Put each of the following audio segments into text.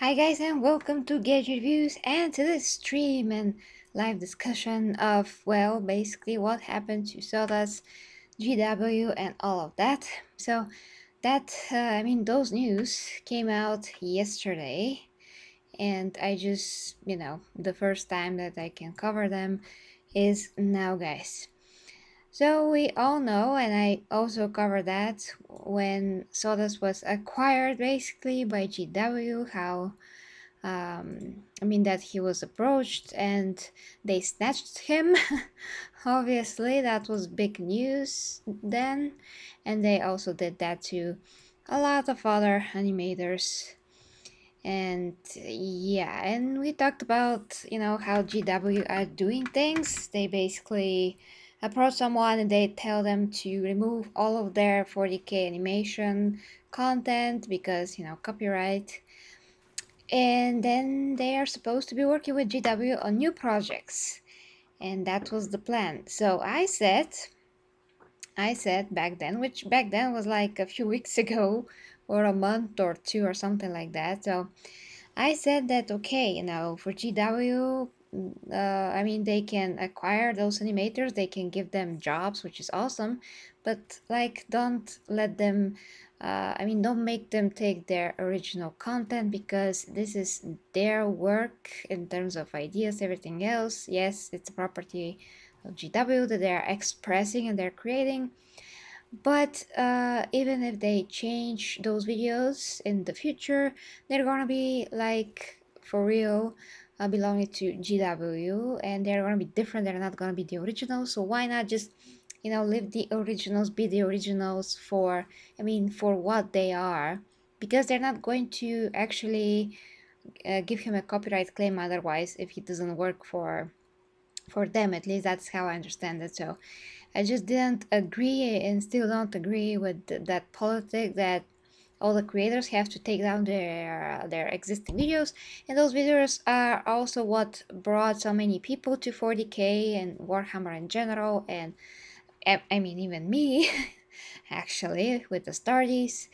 Hi guys and welcome to Geri G Reviews and to this stream and live discussion of well basically what happened to Sodaz GW and all of that. So that uh, I mean those news came out yesterday and I just you know the first time that I can cover them is now guys. So we all know, and I also covered that when Sodaz was acquired basically by GW, how um, I mean that he was approached and they snatched him. Obviously, that was big news then, and they also did that to a lot of other animators. And yeah, and we talked about you know how GW are doing things. They basically approach someone and they tell them to remove all of their 40k animation content because you know copyright. And then they are supposed to be working with GW on new projects. And that was the plan. So I said I said back then which back then was like a few weeks ago or a month or two or something like that. So I said that okay you know for GW uh, I mean, they can acquire those animators, they can give them jobs, which is awesome, but like, don't let them, uh, I mean, don't make them take their original content because this is their work in terms of ideas, everything else. Yes, it's a property of GW that they're expressing and they're creating. But uh, even if they change those videos in the future, they're gonna be like for real uh, belonging to GW and they're gonna be different they're not gonna be the originals so why not just you know leave the originals be the originals for I mean for what they are because they're not going to actually uh, give him a copyright claim otherwise if he doesn't work for for them at least that's how I understand it so I just didn't agree and still don't agree with that politic that all the creators have to take down their their existing videos. And those videos are also what brought so many people to 40k and warhammer in general and i mean even me actually with the Astartes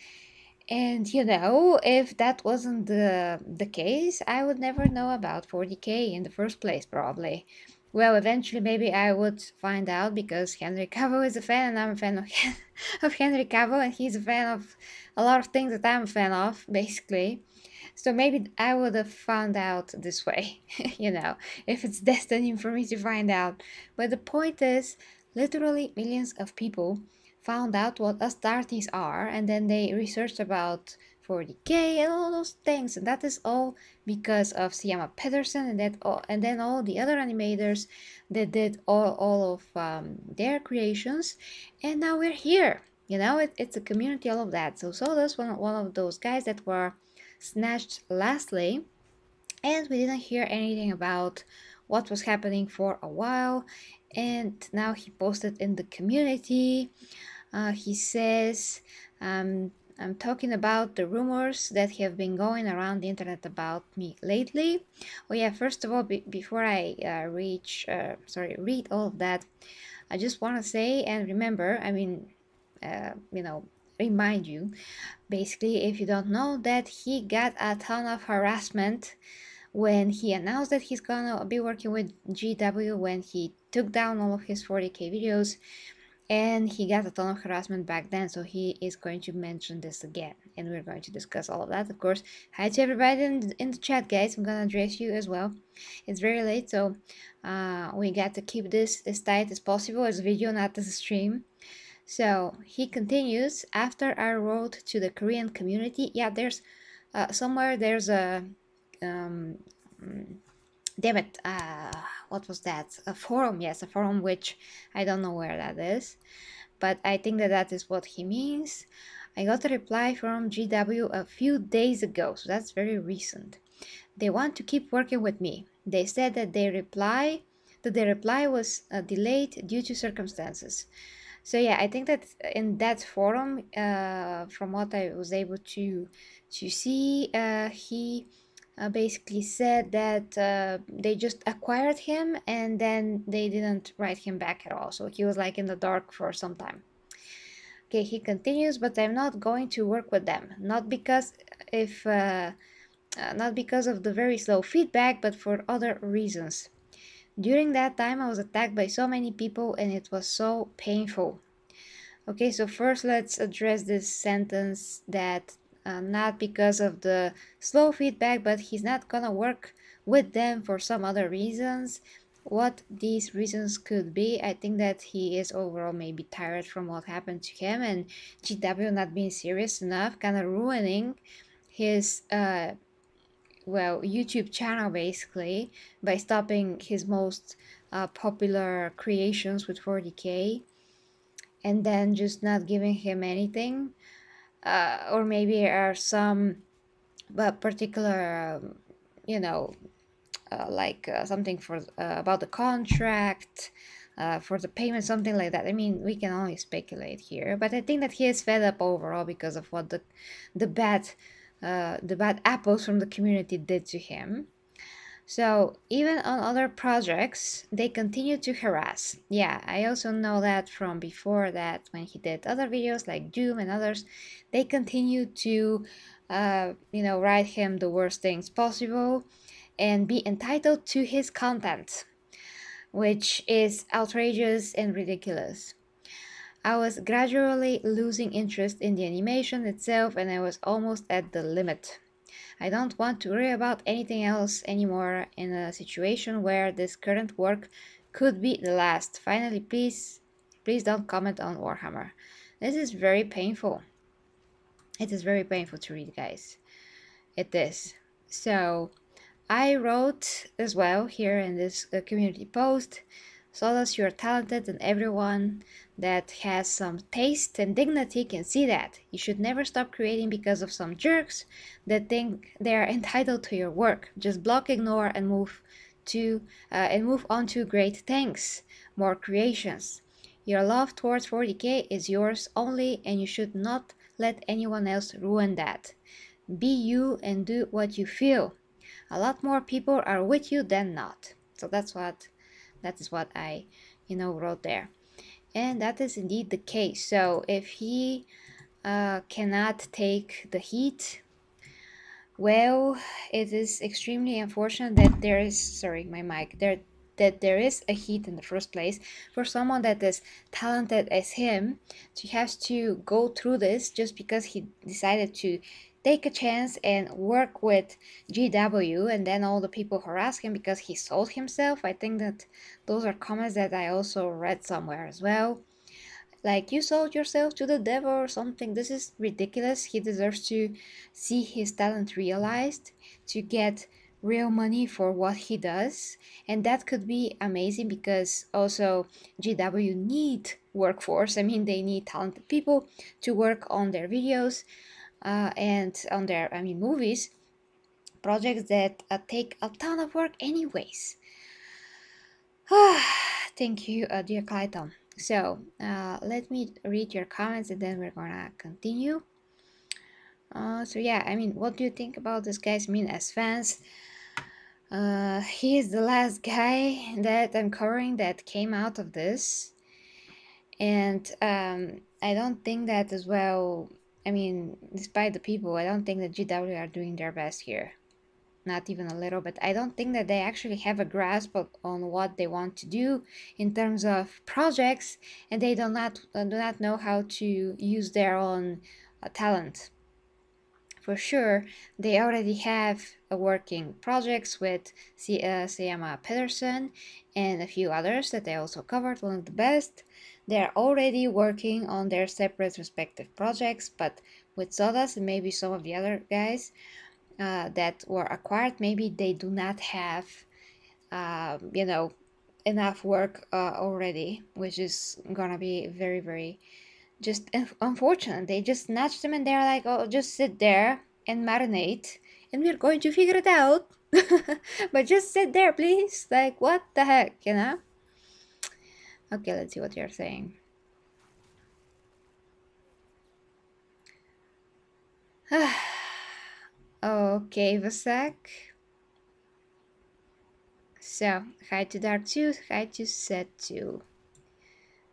and you know if that wasn't the the case i would never know about 40k in the first place probably. Well, eventually maybe I would find out because Henry Cavill is a fan and I'm a fan of, of Henry Cavill and he's a fan of a lot of things that I'm a fan of, basically. So maybe I would have found out this way, you know, if it's destiny for me to find out. But the point is, literally millions of people found out what Astartes are and then they researched about 40k and all those things and that is all because of Syama Pedersen and that all, and then all the other animators that did all, all of um, their creations and now we're here you know it, it's a community all of that. So Sodaz one, one of those guys that were snatched lastly and we didn't hear anything about what was happening for a while. And now he posted in the community. Uh, he says um, I'm talking about the rumors that have been going around the internet about me lately. Oh yeah, first of all, be before I uh, reach, uh, sorry, read all of that, I just want to say and remember, I mean, uh, you know, remind you, basically, if you don't know, that he got a ton of harassment when he announced that he's gonna be working with GW when he took down all of his 40k videos and he got a ton of harassment back then so he is going to mention this again and we're going to discuss all of that of course. Hi to everybody in, in the chat guys. I'm gonna address you as well. It's very late so uh, we got to keep this as tight as possible as video not as a stream so he continues after i wrote to the korean community yeah there's uh, somewhere there's a um, damn it uh, what was that? A forum yes a forum which i don't know where that is but i think that that is what he means. I got a reply from gw a few days ago so that's very recent. They want to keep working with me. They said that their reply that their reply was uh, delayed due to circumstances so yeah i think that in that forum uh, from what i was able to to see uh, he uh, basically said that uh, they just acquired him and then they didn't write him back at all. So he was like in the dark for some time. Okay, he continues, but I'm not going to work with them. Not because if uh, uh, not because of the very slow feedback, but for other reasons. During that time, I was attacked by so many people and it was so painful. Okay, so first let's address this sentence that uh, not because of the slow feedback, but he's not gonna work with them for some other reasons. What these reasons could be, I think that he is overall maybe tired from what happened to him and GW not being serious enough, kind of ruining his uh, well YouTube channel basically by stopping his most uh, popular creations with 40k and then just not giving him anything uh, or maybe are some but particular um, you know uh, like uh, something for uh, about the contract uh, for the payment something like that. I mean we can only speculate here but i think that he is fed up overall because of what the the bad uh, the bad apples from the community did to him so even on other projects, they continue to harass. Yeah, I also know that from before that when he did other videos like Doom and others, they continue to, uh, you know, write him the worst things possible and be entitled to his content, which is outrageous and ridiculous. I was gradually losing interest in the animation itself and I was almost at the limit. I don't want to worry about anything else anymore in a situation where this current work could be the last. Finally, please, please don't comment on Warhammer. This is very painful. It is very painful to read, guys. It is. So, I wrote as well here in this uh, community post Sodaz, you're talented and everyone that has some taste and dignity can see that. You should never stop creating because of some jerks that think they are entitled to your work. Just block, ignore, and move to uh, and move on to great things, more creations. Your love towards 40k is yours only, and you should not let anyone else ruin that. Be you and do what you feel. A lot more people are with you than not. So that's what that is what I, you know, wrote there. And that is indeed the case. So if he uh, cannot take the heat, well, it is extremely unfortunate that there is, sorry, my mic, there that there is a heat in the first place for someone that is talented as him to have to go through this just because he decided to take a chance and work with GW and then all the people harass him because he sold himself. I think that those are comments that I also read somewhere as well. Like, you sold yourself to the devil or something. This is ridiculous. He deserves to see his talent realized, to get real money for what he does. And that could be amazing because also GW need workforce. I mean, they need talented people to work on their videos uh, and on their I mean movies projects that uh, take a ton of work anyways. Thank you, uh, dear Clayton. So uh, let me read your comments and then we're gonna continue. Uh, so yeah, I mean, what do you think about this guys? I mean, as fans, uh, he is the last guy that I'm covering that came out of this, and um, I don't think that as well I mean, despite the people, I don't think that GW are doing their best here. Not even a little bit. I don't think that they actually have a grasp of, on what they want to do in terms of projects, and they do not uh, do not know how to use their own uh, talent. For sure, they already have a working projects with C- uh, Pedersen and a few others that I also covered. One of the best they're already working on their separate respective projects, but with Sodaz and maybe some of the other guys uh, that were acquired, maybe they do not have, uh, you know, enough work uh, already, which is gonna be very, very just unfortunate. They just snatch them and they're like, oh, just sit there and marinate and we're going to figure it out. but just sit there, please. Like, what the heck, you know? Okay, let's see what you're saying. okay, Vasak. So, hi to Dark2, hi to Set 2.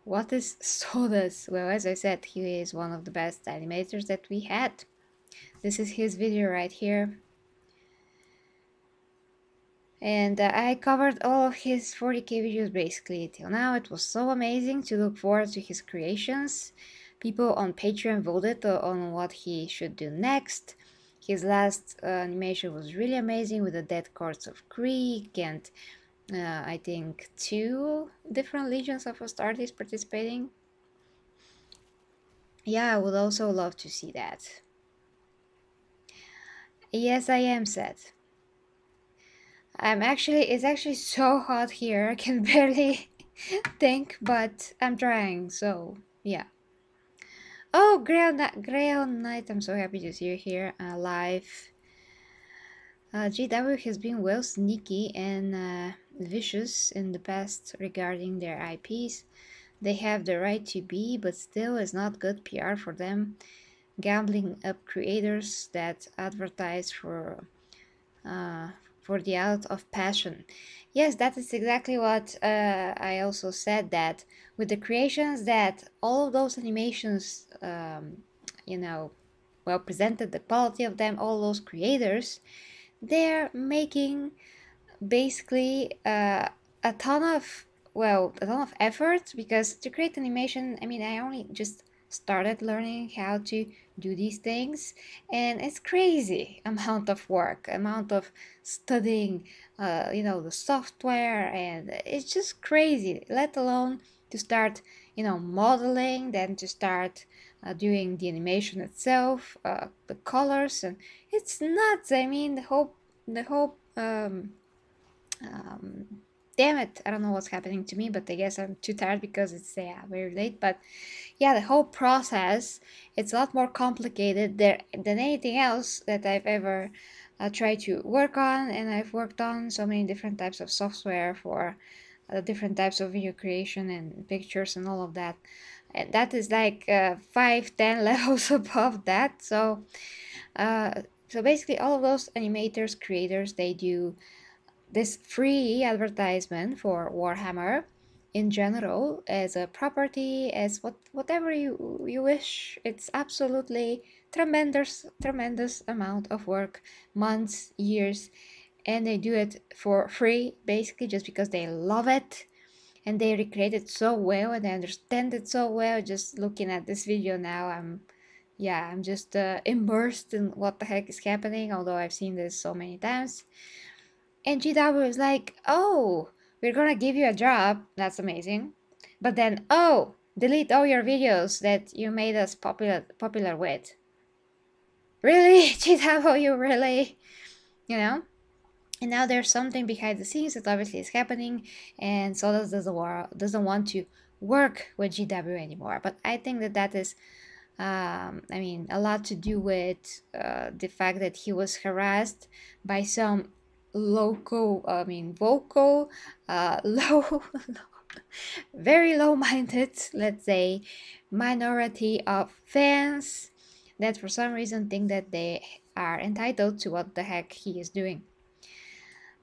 What is Sodaz? Well, as I said, he is one of the best animators that we had. This is his video right here. And uh, I covered all of his 40k videos basically till now. It was so amazing to look forward to his creations. People on Patreon voted on what he should do next. His last uh, animation was really amazing with the Death Korps of Krieg and uh, I think two different legions of Astartes participating. Yeah, I would also love to see that. Yes, I am sad. I'm actually, it's actually so hot here, I can barely think, but I'm trying, so yeah. Oh, Grail, Grail Knight, I'm so happy to see you here uh, live. Uh, GW has been well sneaky and uh, vicious in the past regarding their IPs. They have the right to be, but still is not good PR for them. Gambling up creators that advertise for uh, for the out of passion. Yes, that is exactly what uh, I also said that with the creations that all of those animations, um, you know, well presented, the quality of them, all those creators, they're making basically uh, a ton of well a ton of effort because to create animation i mean i only just started learning how to do these things. And it's crazy amount of work amount of studying uh, you know the software. And it's just crazy let alone to start you know modeling then to start uh, doing the animation itself uh, the colors. And it's nuts. I mean the whole the whole um, um, damn it, I don't know what's happening to me, but I guess I'm too tired because it's yeah very late. But yeah, the whole process it's a lot more complicated there than anything else that I've ever uh, tried to work on, and I've worked on so many different types of software for uh, different types of video creation and pictures and all of that. And that is like uh, five, ten levels above that. So, uh, so basically, all of those animators, creators, they do this free advertisement for Warhammer in general as a property as what whatever you you wish it's absolutely tremendous tremendous amount of work months years and they do it for free basically just because they love it and they recreate it so well and they understand it so well. Just looking at this video now i'm yeah i'm just uh, immersed in what the heck is happening although i've seen this so many times. And GW was like, oh, we're gonna give you a job. That's amazing. But then, oh, delete all your videos that you made us popular popular with. Really, GW, you really, you know? And now there's something behind the scenes that obviously is happening, and Sodaz doesn't doesn't want to work with GW anymore. But I think that that is, um, I mean, a lot to do with uh, the fact that he was harassed by some local, I mean, vocal, uh, low, very low minded, let's say, minority of fans that for some reason think that they are entitled to what the heck he is doing.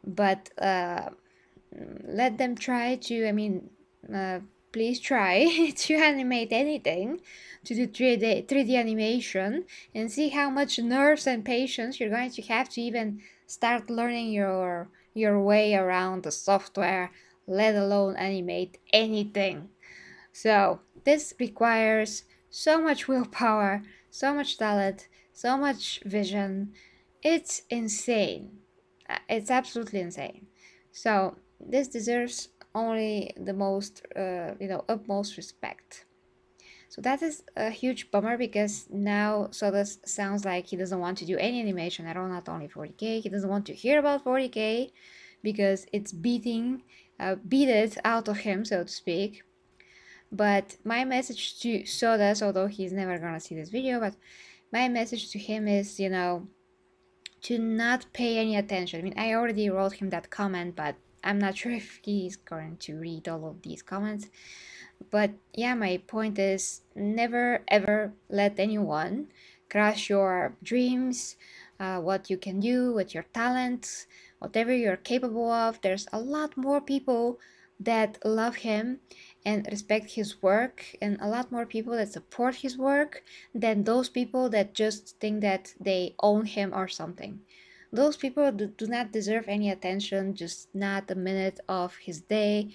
But uh, let them try to, I mean, uh, please try to animate anything to do 3D, 3D animation and see how much nerves and patience you're going to have to even start learning your your way around the software let alone animate anything. So this requires so much willpower so much talent so much vision. It's insane. Uh, it's absolutely insane. So this deserves only the most uh, you know utmost respect so that is a huge bummer because now Sodaz sounds like he doesn't want to do any animation at all, not only 40k. He doesn't want to hear about 40k because it's beating, uh, beat it out of him, so to speak. But my message to Sodaz, although he's never gonna see this video, but my message to him is, you know, to not pay any attention. I mean, I already wrote him that comment, but I'm not sure if he's going to read all of these comments. But yeah, my point is never ever let anyone crush your dreams, uh, what you can do with your talents, whatever you're capable of. There's a lot more people that love him and respect his work, and a lot more people that support his work than those people that just think that they own him or something. those people do, do not deserve any attention, just not a minute of his day,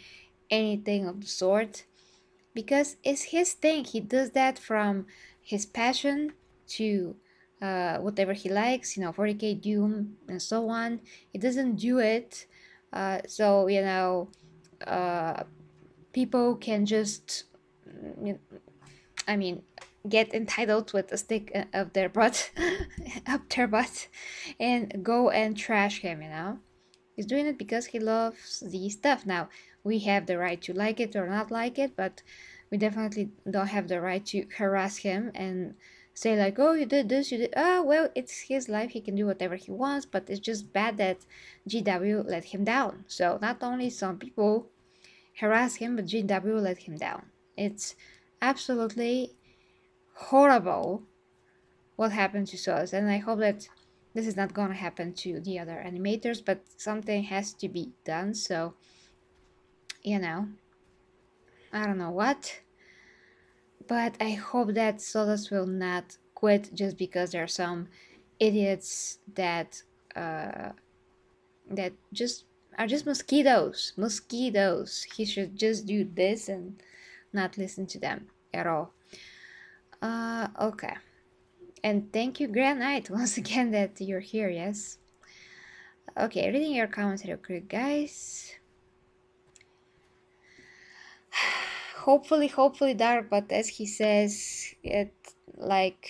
anything of the sort. Because it's his thing. He does that from his passion to uh, whatever he likes, you know, 40k Doom and so on. He doesn't do it uh, so, you know, uh, people can just, I mean, get entitled with a stick of their butt up their butt and go and trash him you know he's doing it because he loves the stuff. Now we have the right to like it or not like it but we definitely don't have the right to harass him and say like oh you did this you did oh well it's his life. He can do whatever he wants but it's just bad that gw let him down. So not only some people harass him but gw let him down. It's absolutely horrible what happened to Sodaz, and I hope that this is not gonna happen to the other animators, but something has to be done, so, you know, I don't know what, but I hope that Sodaz will not quit just because there are some idiots that, uh, that just are just mosquitoes, mosquitoes. He should just do this and not listen to them at all. Uh, okay. And thank you, Knight, once again that you're here, yes? Okay, reading your comments real quick, guys. hopefully, hopefully dark, but as he says, it like,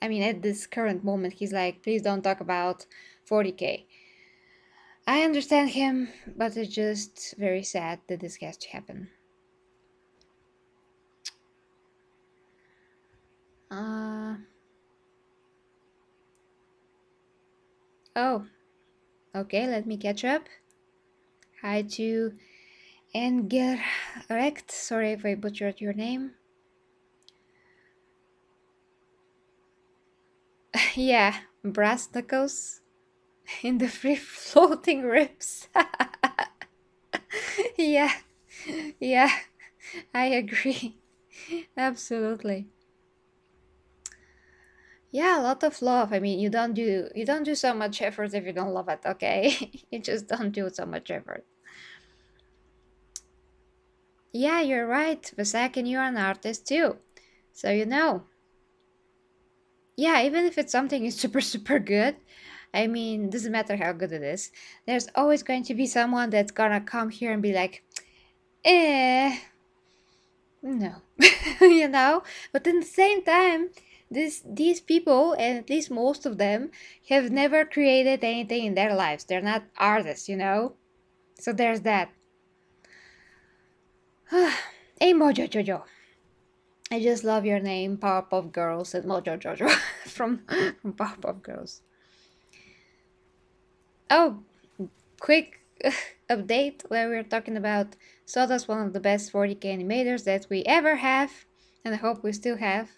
I mean, at this current moment, he's like, please don't talk about 40k. I understand him, but it's just very sad that this has to happen. Uh, oh, okay, let me catch up. Hi to Engerrect. Sorry if I butchered your name. yeah, brass knuckles in the free floating ribs. yeah, yeah, I agree. Absolutely yeah a lot of love. I mean you don't do you don't do so much effort if you don't love it okay? You just don't do so much effort. Yeah you're right Vasak and you're an artist too. So you know. Yeah even if it's something is super super good i mean doesn't matter how good it is there's always going to be someone that's gonna come here and be like eh no. You know? But in the same time this these people and at least most of them have never created anything in their lives. They're not artists you know? So there's that. Hey mojo jojo. I just love your name powerpuff girls and mojo jojo from from powerpuff girls. Oh quick update where we're talking about Sodaz one of the best 40k animators that we ever have and I hope we still have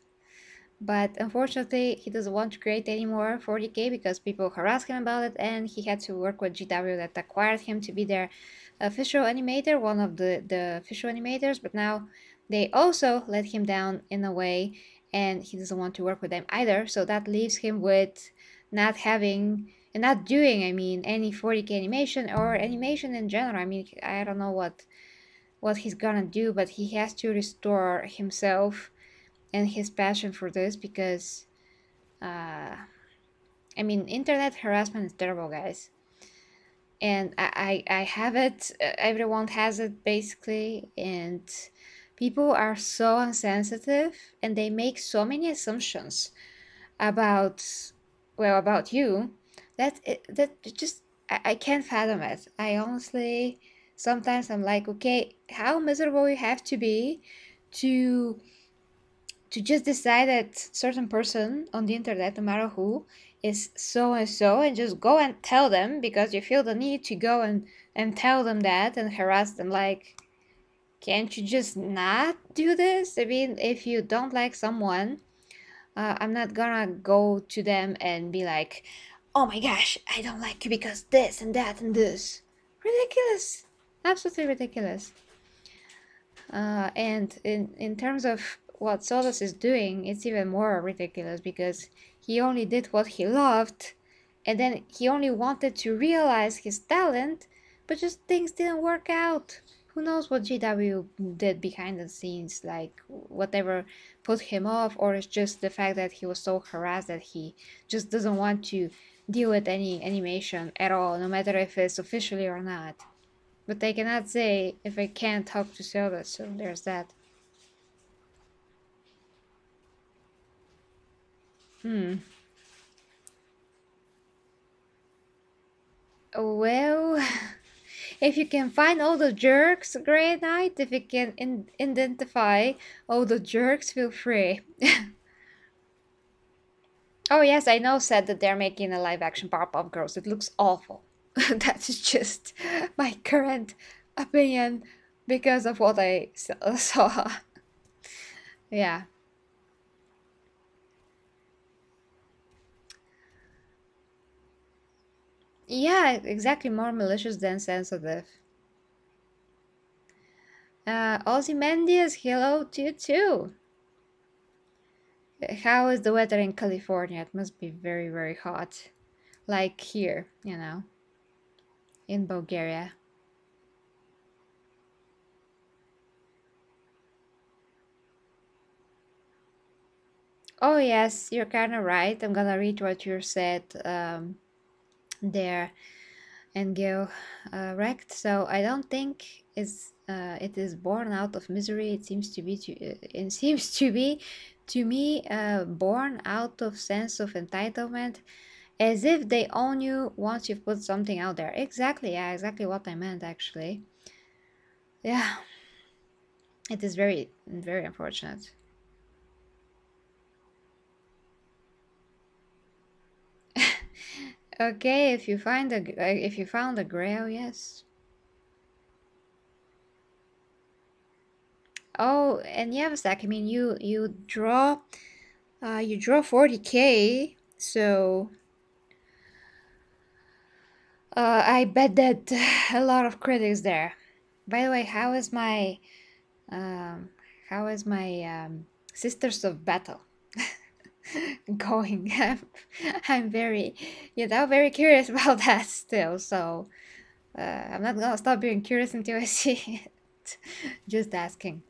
but unfortunately he doesn't want to create anymore 40k because people harass him about it and he had to work with GW that acquired him to be their official animator, one of the, the official animators, but now they also let him down in a way and he doesn't want to work with them either. So that leaves him with not having and not doing, I mean, any 40k animation or animation in general. I mean, I don't know what what he's gonna do, but he has to restore himself and his passion for this because uh, I mean internet harassment is terrible guys. And I, I, have it everyone has it basically. And people are so insensitive and they make so many assumptions about well about you that it, that just I, I can't fathom it. I honestly sometimes I'm like okay how miserable you have to be to to just decide that certain person on the internet, no matter who, is so and so, and just go and tell them because you feel the need to go and and tell them that and harass them. Like, can't you just not do this? I mean, if you don't like someone, uh, I'm not gonna go to them and be like, "Oh my gosh, I don't like you because this and that and this." Ridiculous, absolutely ridiculous. Uh, and in in terms of what Sodaz is doing, it's even more ridiculous because he only did what he loved and then he only wanted to realize his talent, but just things didn't work out. Who knows what GW did behind the scenes, like whatever put him off, or it's just the fact that he was so harassed that he just doesn't want to deal with any animation at all, no matter if it's officially or not. But they cannot say if I can't talk to Zelda, so there's that. Hmm. Well, if you can find all the jerks, Grey Knight, if you can in- identify all the jerks, feel free. oh yes, I know said that they're making a live action Powerpuff Girls. It looks awful. That's just my current opinion because of what I saw. yeah. Yeah, exactly. More malicious than sensitive. Uh, Ozymandias, hello to you too. How is the weather in California? It must be very, very hot. Like here, you know, in Bulgaria. Oh, yes, you're kind of right. I'm gonna read what you said. Um, there and go uh, wrecked. So I don't think it's uh, it is born out of misery. It seems to be to uh, it seems to be to me uh, born out of sense of entitlement, as if they own you once you've put something out there. Exactly, yeah, exactly what I meant actually. Yeah, it is very very unfortunate. Okay, if you find a uh, if you found a grail, yes. Oh, and Zach, I mean, you you draw, uh, you draw 40k, so uh, I bet that a lot of critics there. By the way, how is my, um, how is my um, Sisters of Battle? going. I'm, very, you know, very curious about that still. So uh, I'm not gonna stop being curious until I see it. Just asking.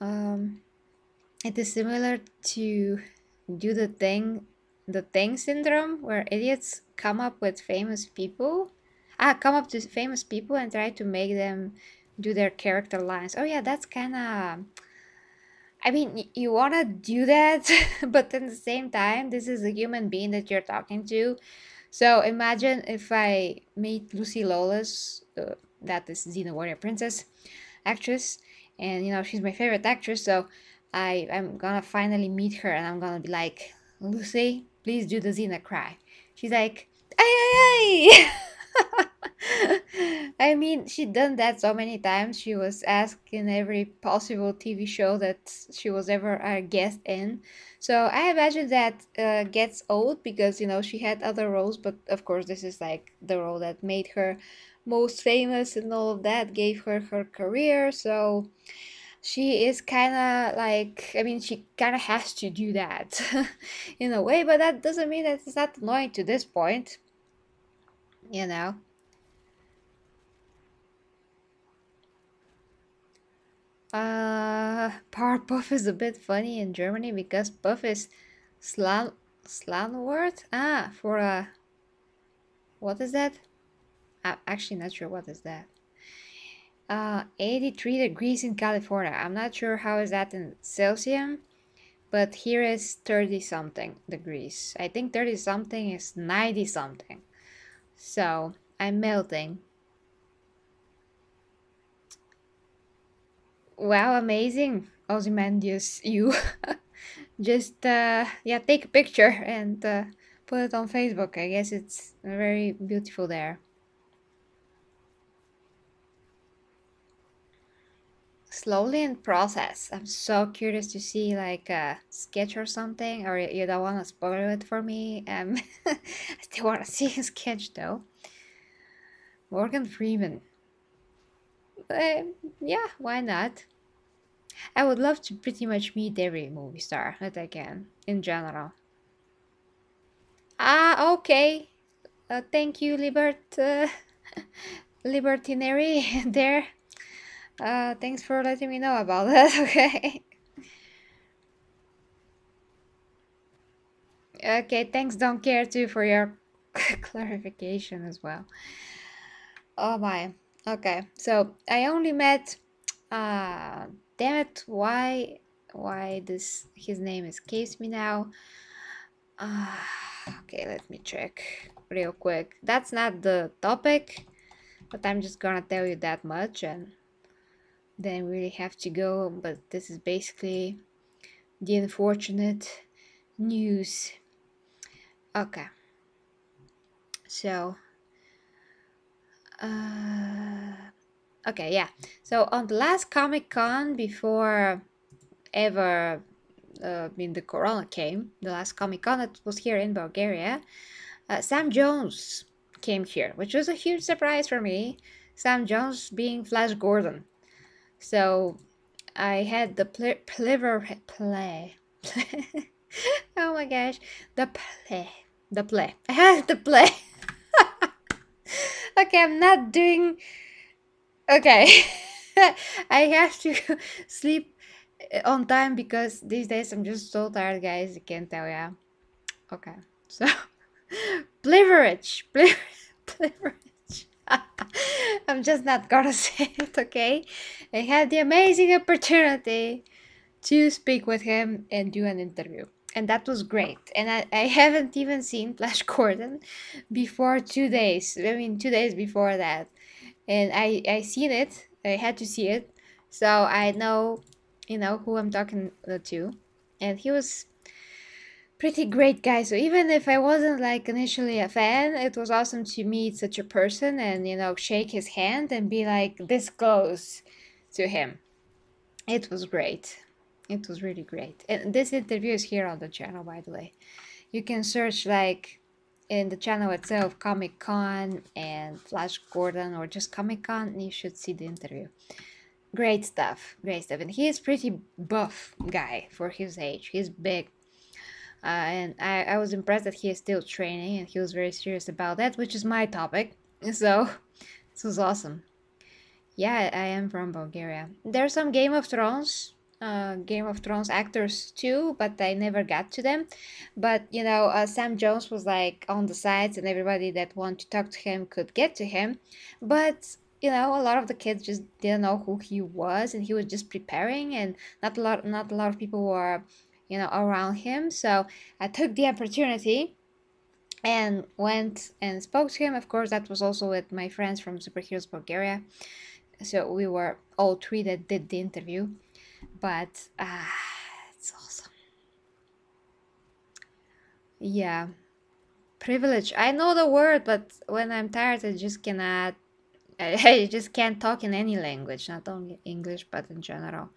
Um, it is similar to do the thing, the thing syndrome, where idiots come up with famous people. Ah, come up to famous people and try to make them do their character lines. Oh yeah, that's kind of I mean, you want to do that, but at the same time, this is a human being that you're talking to. So imagine if I meet Lucy Lawless, uh, that is Xena Warrior Princess actress, and you know she's my favorite actress. So I I'm gonna finally meet her, and I'm gonna be like, Lucy, please do the Xena cry. She's like, ay ay ay. I mean, she done that so many times. She was asked in every possible TV show that she was ever a guest in. So I imagine that uh, gets old because you know she had other roles, but of course this is like the role that made her most famous and all of that gave her her career. So she is kind of like I mean she kind of has to do that in a way, but that doesn't mean that it's not annoying to this point. You know. Uh, Powerpuff is a bit funny in Germany because Puff is slang slang word. Ah, for a what is that? I'm actually not sure what is that. Uh, 83 degrees in California. I'm not sure how is that in Celsius, but here is 30 something degrees. I think 30 something is 90 something. So I'm melting. Wow, amazing, Ozymandias. You just, uh, yeah, take a picture and uh, put it on Facebook. I guess it's very beautiful there. Slowly in process. I'm so curious to see like a sketch or something, or you don't want to spoil it for me. Um, I still want to see a sketch though. Morgan Freeman. Uh, yeah, why not? I would love to pretty much meet every movie star that I can, in general. Ah, okay. Uh, thank you, Libert, uh, Libertinary there. Uh, thanks for letting me know about that, okay? okay, thanks, don't care too, for your clarification as well. Oh my, okay, so I only met, uh, damn it, why, why this, his name escapes me now. Uh, okay, let me check real quick. That's not the topic, but I'm just gonna tell you that much and then we really have to go. But this is basically the unfortunate news. Okay. So, uh, okay, yeah. So on the last Comic Con before ever, uh, I mean, the Corona came, the last Comic Con that was here in Bulgaria, uh, Sam Jones came here, which was a huge surprise for me. Sam Jones being Flash Gordon. So I had the ple- pleasure play. oh my gosh, the play, the play. I had the play. Okay, I'm not doing. Okay, I have to sleep uh, on time because these days I'm just so tired, guys. I can't tell ya. Okay, so Privilege. Privilege. I'm just not gonna say it, okay? I had the amazing opportunity to speak with him and do an interview. And that was great. And I, I haven't even seen Flash Gordon before two days. I mean, two days before that. And I, I seen it. I had to see it. So I know, you know, who I'm talking to. And he was pretty great guy. So even if I wasn't like initially a fan, it was awesome to meet such a person and you know shake his hand and be like this close to him. It was great. It was really great. And this interview is here on the channel, by the way. You can search like in the channel itself Comic Con and Flash Gordon or just Comic Con, you should see the interview. Great stuff, great stuff. And he is pretty buff guy for his age. He's big, uh, and I, I was impressed that he is still training and he was very serious about that, which is my topic. So this was awesome. Yeah, I am from Bulgaria. There's some Game of Thrones, uh, Game of Thrones actors too, but I never got to them. But you know, uh, Sam Jones was like on the sides, and everybody that wanted to talk to him could get to him. But you know, a lot of the kids just didn't know who he was, and he was just preparing, and not a lot, not a lot of people were you know around him so i took the opportunity and went and spoke to him of course that was also with my friends from superheroes bulgaria so we were all three that did the interview but ah it's awesome yeah privilege i know the word but when i'm tired i just cannot i just can't talk in any language not only english but in general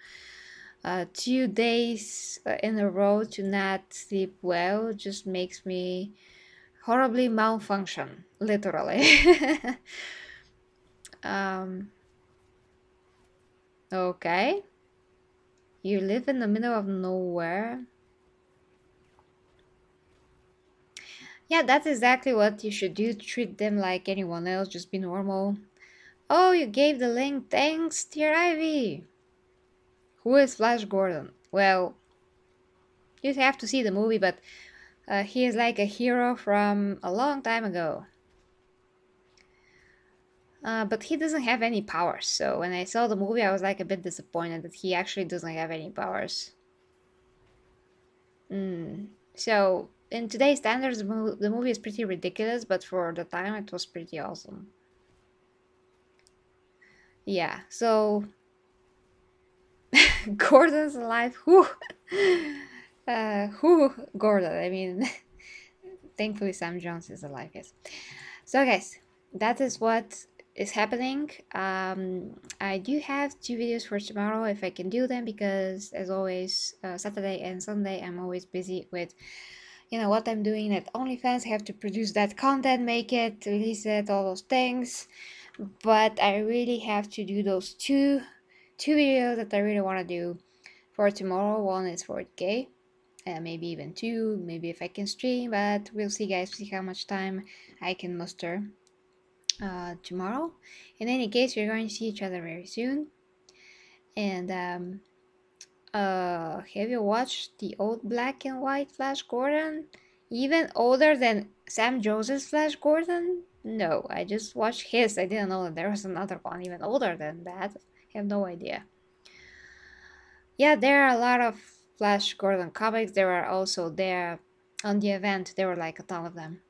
uh, two days uh, in a row to not sleep well just makes me horribly malfunction, literally. um, okay. You live in the middle of nowhere. Yeah, that's exactly what you should do. Treat them like anyone else, just be normal. Oh, you gave the link. Thanks, dear Ivy. Who is Flash Gordon? Well, you have to see the movie, but uh, he is like a hero from a long time ago. Uh, but he doesn't have any powers, so when I saw the movie, I was like a bit disappointed that he actually doesn't have any powers. Mm. So, in today's standards, the movie is pretty ridiculous, but for the time, it was pretty awesome. Yeah, so Gordon's alive. Who? Uh, who? Gordon. I mean, thankfully Sam Jones is alive. Yes. So guys, that is what is happening. Um, I do have two videos for tomorrow if I can do them because as always, uh, Saturday and Sunday I'm always busy with you know what I'm doing at OnlyFans. I have to produce that content, make it, release it, all those things. But I really have to do those two two videos that I really want to do for tomorrow. One is for gay, uh, maybe even two, maybe if I can stream, but we'll see, guys. See how much time I can muster uh, tomorrow. In any case, we're going to see each other very soon. And um, uh, have you watched the old black and white Flash Gordon? Even older than Sam Joseph's Flash Gordon? No, I just watched his. I didn't know that there was another one even older than that. I have no idea. Yeah, there are a lot of Flash Gordon comics. There are also there on the event. There were like a ton of them.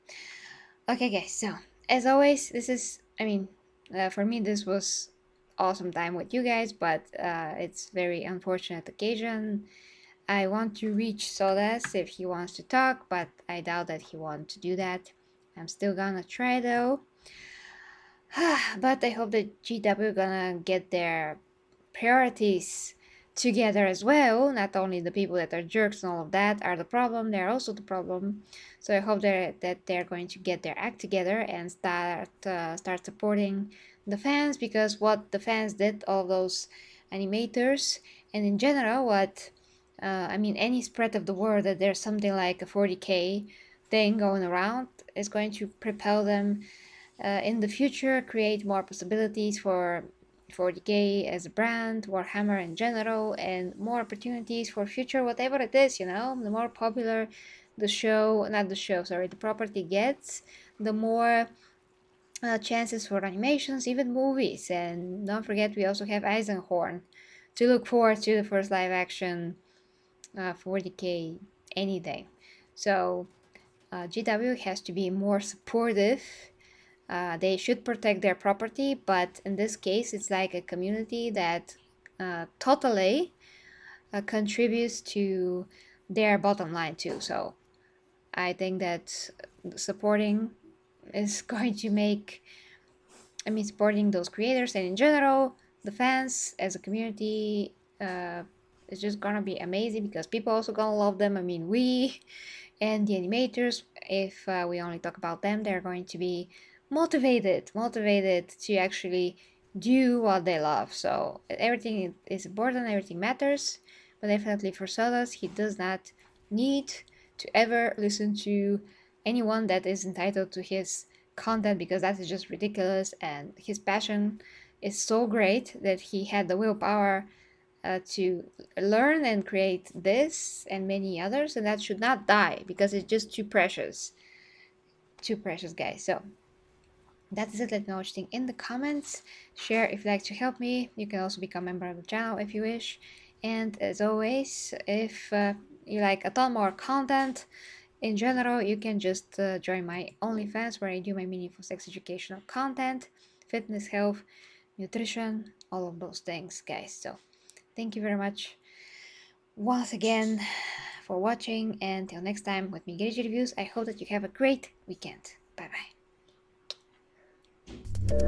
Okay, guys. So as always, this is. I mean, uh, for me, this was awesome time with you guys, but uh, it's very unfortunate occasion. I want to reach Sodaz if he wants to talk, but I doubt that he wants to do that. I'm still gonna try though. but I hope that GW gonna get their priorities together as well. Not only the people that are jerks and all of that are the problem, they're also the problem. So I hope that that they're going to get their act together and start uh, start supporting the fans because what the fans did, all those animators, and in general, what uh, I mean, any spread of the word that there's something like a 40k thing going around is going to propel them uh, in the future, create more possibilities for 40k as a brand, Warhammer in general, and more opportunities for future whatever it is, you know, the more popular the show, not the show, sorry, the property gets, the more uh, chances for animations, even movies. And don't forget, we also have Eisenhorn to look forward to the first live action uh, 40k any day. So uh, GW has to be more supportive. Uh, they should protect their property, but in this case, it's like a community that uh, totally uh, contributes to their bottom line too. So I think that supporting is going to make, I mean, supporting those creators and in general, the fans as a community uh, is just gonna be amazing because people also gonna love them. I mean, we and the animators, if uh, we only talk about them, they're going to be motivated, motivated to actually do what they love. So everything is important, everything matters, but definitely for Sodaz, he does not need to ever listen to anyone that is entitled to his content because that is just ridiculous and his passion is so great that he had the willpower uh, to learn and create this and many others and that should not die because it's just too precious too precious guys so that is it let me know what you think in the comments share if you'd like to help me you can also become a member of the channel if you wish and as always if uh, you like a ton more content in general, you can just uh, join my OnlyFans where I do my meaningful sex educational content, fitness, health, nutrition, all of those things, guys. So, thank you very much once again for watching. And until next time with me, Geri Reviews, I hope that you have a great weekend. Bye bye. うん。